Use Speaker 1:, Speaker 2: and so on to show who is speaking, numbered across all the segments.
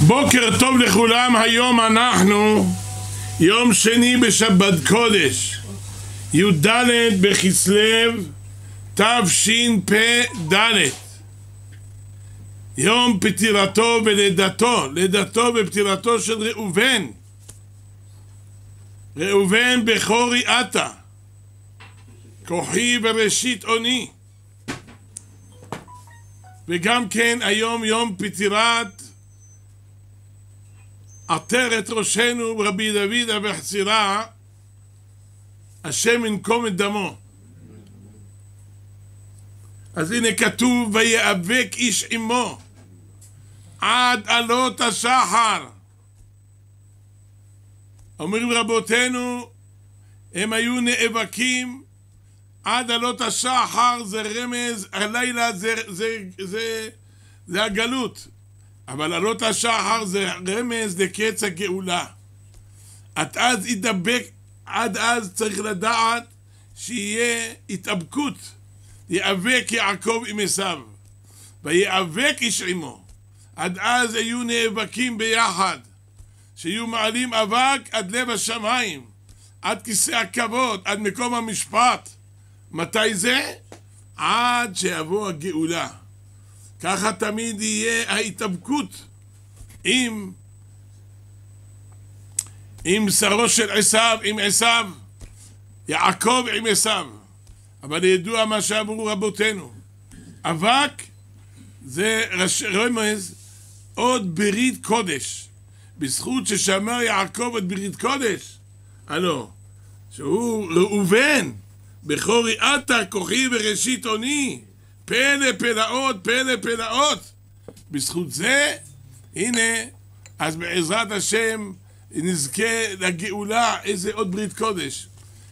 Speaker 1: בוקר טוב לכולם, היום אנחנו יום שני בשבת קודש, י"ד בכסלו תשפ"ד. יום פטירתו ולידתו, לידתו ופטירתו של ראובן. ראובן בכורי עתה כוחי וראשית אוני וגם כן היום יום פטירת עטרת ראשנו רבי דוד אבחצירא השם ינקום את דמו. אז הנה כתוב ויאבק איש עמו עד עלות השחר. אומרים רבותינו הם היו נאבקים עד עלות השחר זה רמז, הלילה זה, זה, זה, זה הגלות אבל עלות השחר זה רמז לקץ הגאולה. עד אז ידבק, עד אז צריך לדעת שיהיה התאבקות. יאבק יעקב עם עשיו, ויאבק איש עמו. עד אז היו נאבקים ביחד, שיהיו מעלים אבק עד לב השמיים, עד כיסא הכבוד, עד מקום המשפט. מתי זה? עד שיבוא הגאולה. ככה תמיד יהיה ההתאבקות עם עם שרו של עשיו, עם עשיו, יעקב עם עשיו. אבל ידוע מה שאמרו רבותינו, אבק זה רמז עוד ברית קודש, בזכות ששמר יעקב את ברית קודש, הלו, שהוא ראובן, בכורי עתה כוחי וראשית אוני, פלא פלאות, פלא פלאות. בזכות זה, הנה, אז בעזרת השם נזכה לגאולה, איזה עוד ברית קודש.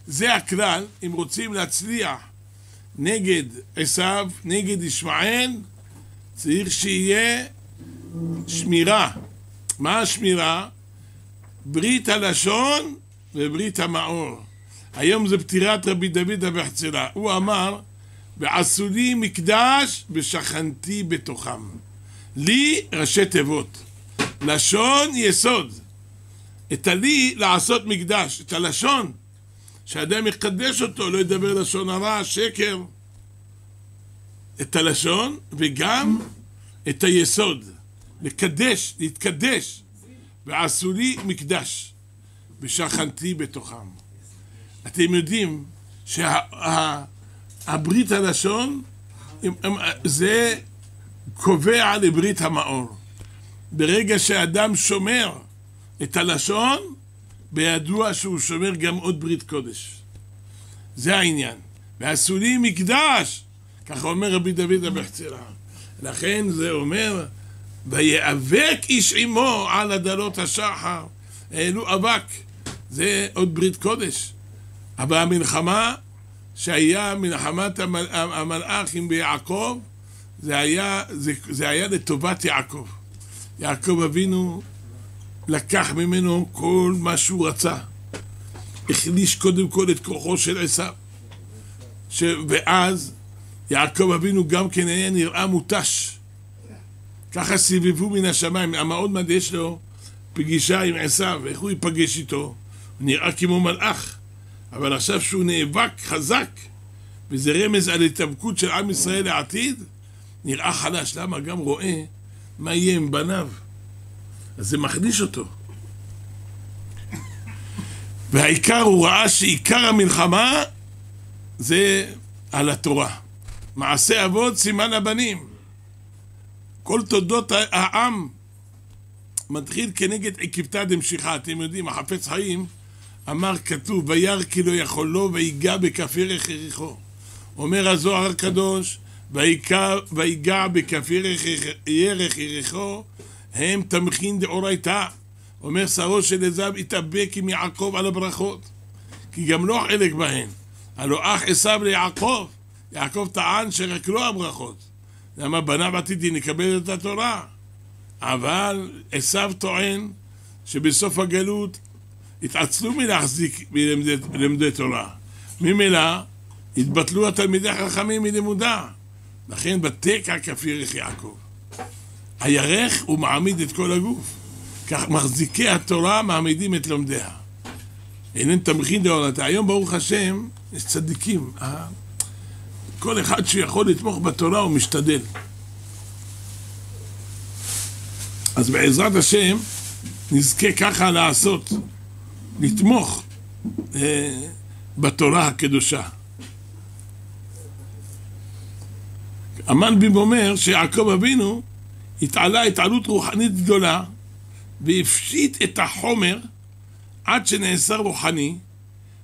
Speaker 1: זה הכלל, אם רוצים להצליח נגד עשיו, נגד ישמעאל, צריך שיהיה שמירה. מה השמירה? ברית הלשון וברית המאור. היום זה פטירת רבי דוד אבחצירא. הוא אמר ועשו לי מקדש ושכנתי בתוכם. לי ראשי תיבות. לשון יסוד. את הלי לעשות מקדש. את הלשון, שאדם יקדש אותו, לא ידבר לשון הרע, שקר. את הלשון וגם את היסוד. לקדש, להתקדש. ועשו לי מקדש ושכנתי בתוכם. אתם יודעים שה... הברית הלשון זה קובע לברית המאור. ברגע שאדם שומר את הלשון, בידוע שהוא שומר גם עוד ברית קודש. זה העניין. ועשו לי מקדש, ככה אומר רבי דוד אבחצירא. לכן זה אומר, ויאבק איש עמו על הדלות השחר, העלו אבק. זה עוד ברית קודש. אבל המלחמה שהיה מנחמת המל... המלאכים ביעקב, זה היה, זה, זה היה לטובת יעקב. יעקב אבינו לקח ממנו כל מה שהוא רצה. החליש קודם כל את כוחו של עשיו. ש... ואז יעקב אבינו גם כן היה נראה מותש. ככה סיבבו מן השמיים. המאוד מד יש לו פגישה עם עשיו, איך הוא ייפגש איתו? הוא נראה כמו מלאך. אבל עכשיו שהוא נאבק חזק, וזה רמז על התאבקות של עם ישראל לעתיד, נראה חלש. למה? גם רואה מה יהיה עם בניו. אז זה מחליש אותו. והעיקר, הוא ראה שעיקר המלחמה זה על התורה. מעשה אבות סימן הבנים. כל תולדות העם מתחיל כנגד עקבתא דמשיחא. אתם יודעים, החפץ חיים אמר כתוב, וירא כי לא יכול לו, ויגע בכף ירך יריחו. אומר הזוהר הקדוש, ויגע בכף ירך יריחו, הם תמכין דאורייתא. אומר שרו של עזב, התאבק עם יעקב על הברכות, כי גם לא חלק בהן. הלא אח עשיו ליעקב, יעקב טען שרק לא הברכות. למה בניו עתידי נקבל את התורה. אבל עשיו טוען שבסוף הגלות התעצלו מלהחזיק מלמדי תורה. ממילא התבטלו התלמידי החכמים מלימודה. לכן בתקע כפירך יעקב. הירך הוא מעמיד את כל הגוף. כך מחזיקי התורה מעמידים את לומדיה. אינן תמכין דעולתה. היום ברוך השם יש צדיקים. אה? כל אחד שיכול לתמוך בתורה הוא משתדל. אז בעזרת השם נזכה ככה לעשות, לתמוך אה, בתורה הקדושה. המנבים אומר שיעקב אבינו התעלה התעלות רוחנית גדולה והפשיט את החומר עד שנאסר רוחני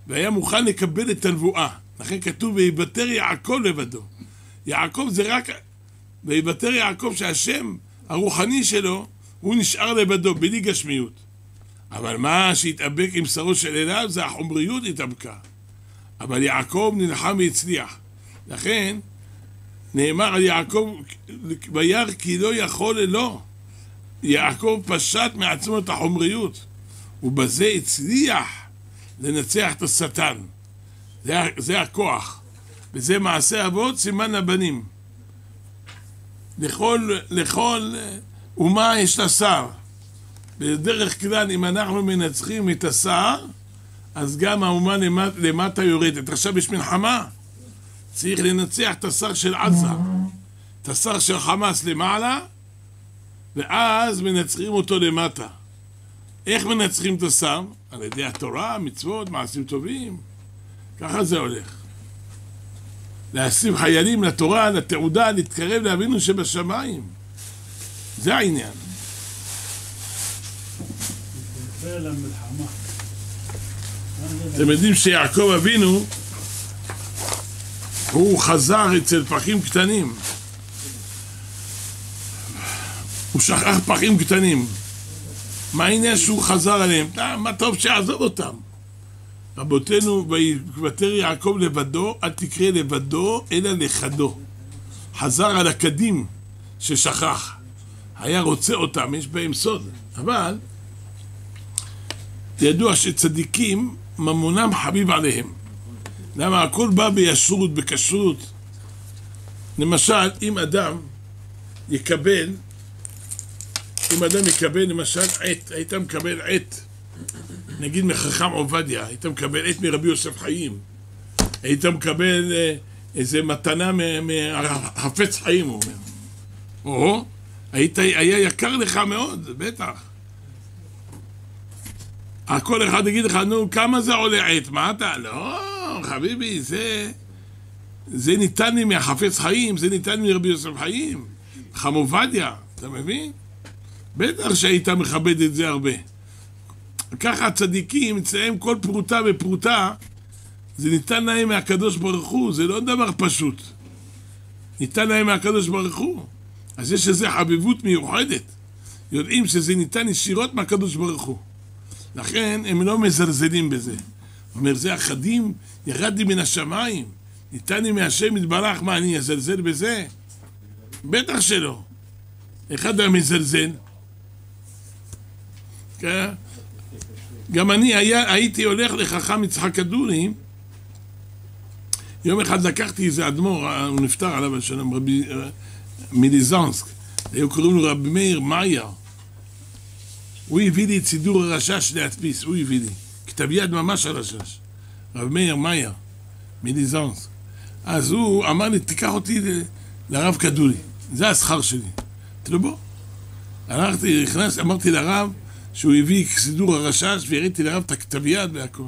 Speaker 1: והיה מוכן לקבל את הנבואה. לכן כתוב ויוותר יעקב לבדו. יעקב זה רק ויוותר יעקב שהשם הרוחני שלו הוא נשאר לבדו, בלי גשמיות. אבל מה שהתאבק עם שרו של אליו זה החומריות התאבקה. אבל יעקב נלחם והצליח. לכן נאמר על יעקב, וירא כי לא יכול אלו. יעקב פשט מעצמו את החומריות, ובזה הצליח לנצח את השטן. זה, זה הכוח. וזה מעשה אבות, סימן הבנים. לכל, לכל אומה יש לה שר. בדרך כלל, אם אנחנו מנצחים את השר, אז גם האומה למט, למטה יורדת. עכשיו יש מלחמה. צריך לנצח את השר של עזה, את השר של חמאס למעלה, ואז מנצחים אותו למטה. איך מנצחים את השר? על ידי התורה, מצוות, מעשים טובים. ככה זה הולך. להשיב חיילים לתורה, לתעודה, להתקרב לאבינו שבשמיים. זה העניין. אתם יודעים שיעקב אבינו הוא חזר אצל פחים קטנים. הוא שכח פחים קטנים. מה העניין שהוא חזר עליהם? מה טוב שיעזוב אותם. רבותינו, ויוותר יעקב לבדו, אל תקרא לבדו, אלא לחדו. חזר על הקדים ששכח. היה רוצה אותם, יש בהם סוד. אבל ידוע שצדיקים, ממונם חביב עליהם. למה הכל בא בישרות, בכשרות. למשל, אם אדם יקבל, אם אדם יקבל למשל עת, היית מקבל עת, נגיד מחכם עובדיה, היית מקבל עת מרבי יוסף חיים, היית מקבל אה, איזה מתנה מהחפץ חיים, הוא אומר. או, היית, היה יקר לך מאוד, בטח. כל אחד יגיד לך, נו, כמה זה עולה עת? מה אתה? לא, חביבי, זה... זה ניתן לי מהחפץ חיים, זה ניתן מרבי יוסף חיים. חם עובדיה, אתה מבין? בטח שהיית מכבד את זה הרבה. ככה הצדיקים, אצלם כל פרוטה ופרוטה, זה ניתן להם מהקדוש ברוך הוא, זה לא דבר פשוט. ניתן להם מהקדוש ברוך הוא. אז יש איזו חביבות מיוחדת. יודעים שזה ניתן ישירות מהקדוש ברוך הוא. לכן הם לא מזלזלים בזה. אומר, זה אחדים, ירדתי מן השמיים, ניתן לי מהשם יתברך, מה, אני אזלזל בזה? בטח שלא. אחד היה מזלזל. כן? גם אני היה, הייתי הולך לחכם יצחק כדורי, יום אחד לקחתי איזה אדמו"ר, הוא נפטר עליו השלום, רבי אה, מליזנסק, היו קוראים לו רבי מאיר מאייר. הוא הביא לי את סידור הרשש להדפיס, הוא הביא לי. כתב יד ממש השש. רב מאיר מאייר, מליזנסק. אז הוא אמר לי, תיקח אותי לרב כדורי, זה השכר שלי. אמרתי לו, בוא. הלכתי, נכנס, אמרתי לרב שהוא הביא סידור הרשש והראיתי לרב את הכתב יד והכל.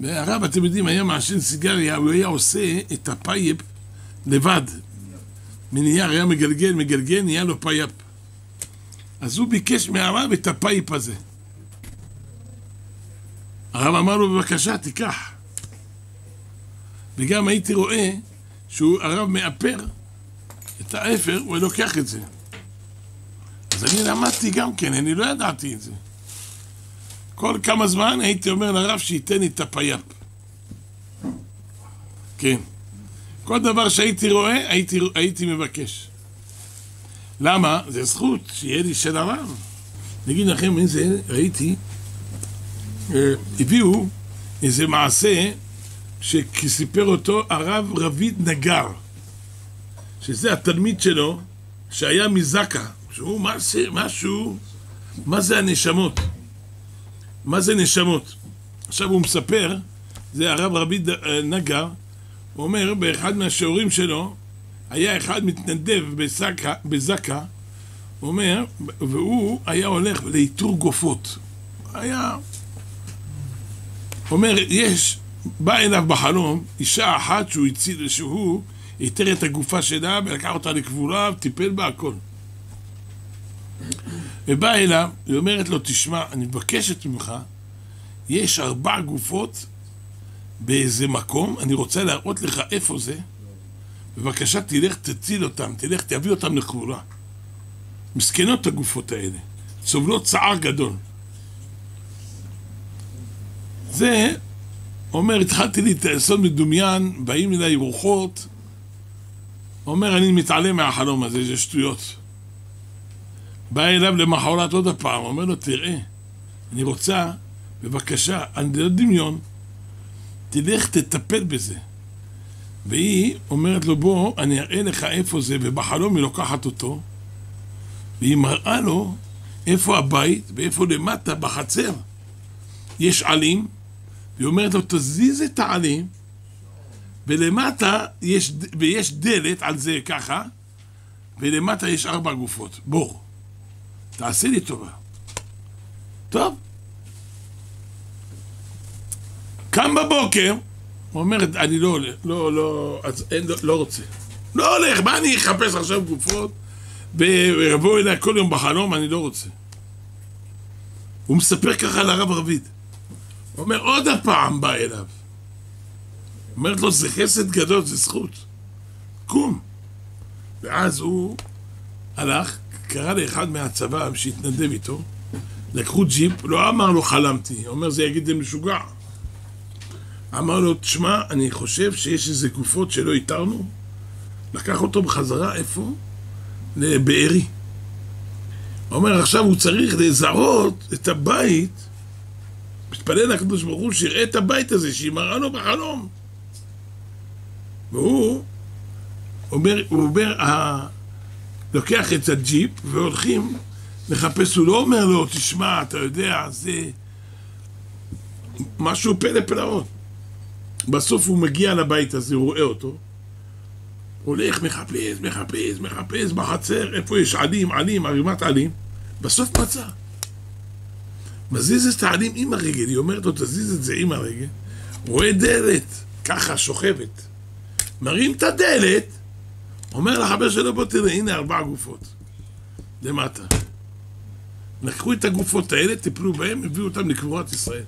Speaker 1: והרב, אתם יודעים, היה מעשן סיגריה, הוא היה עושה את ה pipe לבד. מנייר היה מגלגל, מגלגל, נהיה לו pipe. אז הוא ביקש מהרב את ה pipe הזה. הרב אמר לו, בבקשה, תיקח. וגם הייתי רואה שהוא, הרב מאפר את האפר, הוא לוקח את זה. אז אני למדתי גם כן, אני לא ידעתי את זה. כל כמה זמן הייתי אומר לרב שייתן לי את ה pipe. כן. כל דבר שהייתי רואה, הייתי, הייתי מבקש. למה? זה זכות שיהיה לי של הרב. נגיד לכם איזה, ראיתי, אה, הביאו איזה מעשה שסיפר אותו הרב רביד נגר, שזה התלמיד שלו, שהיה מזקה, שהוא מעשה, משהו, מה זה הנשמות? מה זה נשמות? עכשיו הוא מספר, זה הרב רבי ד- אה, נגר, הוא אומר באחד מהשיעורים שלו, היה אחד מתנדב בזקה, בזקה, אומר, והוא היה הולך לאיתור גופות. היה... אומר, יש, בא אליו בחלום אישה אחת שהוא הציל, שהוא איתר את הגופה שלה ולקח אותה לקבורה וטיפל בה הכל. ובא אליו, היא אומרת לו, תשמע, אני מבקשת ממך, יש ארבע גופות באיזה מקום, אני רוצה להראות לך איפה זה, בבקשה תלך תציל אותם, תלך תביא אותם לקבורה. מסכנות הגופות האלה, סובלות צער גדול. זה, אומר, התחלתי להתעשות מדומיין, באים אליי רוחות, אומר, אני מתעלם מהחלום הזה, זה שטויות. בא אליו למחרת עוד הפעם, אומר לו, תראה, אני רוצה, בבקשה, אני לא דמיון, תלך תטפל בזה. והיא אומרת לו, בוא, אני אראה לך איפה זה, ובחלום היא לוקחת אותו, והיא מראה לו איפה הבית ואיפה למטה בחצר יש עלים, והיא אומרת לו, תזיז את העלים, ולמטה יש, ויש דלת על זה ככה, ולמטה יש ארבע גופות. בוא, תעשה לי טובה. טוב. קם בבוקר, הוא אומר, אני לא הולך, לא, לא, אז אין, לא, לא רוצה. לא הולך, מה אני אחפש עכשיו גופות? ויבואו אליי כל יום בחלום, אני לא רוצה. הוא מספר ככה לרב רביד. הוא אומר, עוד הפעם בא אליו. אומרת לו, זה חסד גדול, זה זכות. קום. ואז הוא הלך, קרא לאחד מהצבא שהתנדב איתו, לקחו ג'יפ, לא אמר לו חלמתי, הוא אומר זה יגיד זה משוגע. אמר לו, תשמע, אני חושב שיש איזה גופות שלא איתרנו, לקח אותו בחזרה, איפה? לבארי. אומר, עכשיו הוא צריך לזהות את הבית, מתפלל לקדוש ברוך הוא שיראה את הבית הזה, שהיא מראה לו בחלום. והוא אומר, הוא אומר, ה... לוקח את הג'יפ והולכים לחפש, הוא לא אומר לו, תשמע, אתה יודע, זה משהו פלא פלאות. בסוף הוא מגיע לבית הזה, הוא רואה אותו, הולך, מחפש, מחפש, מחפש בחצר, איפה יש עלים, עלים, ערימת עלים, בסוף מצא. מזיז את העלים עם הרגל, היא אומרת לו, תזיז את זה עם הרגל, רואה דלת, ככה, שוכבת. מרים את הדלת, אומר לחבר שלו, בוא תראה, הנה ארבע גופות. למטה. לקחו את הגופות האלה, טיפלו בהן, הביאו אותן לקבורת ישראל.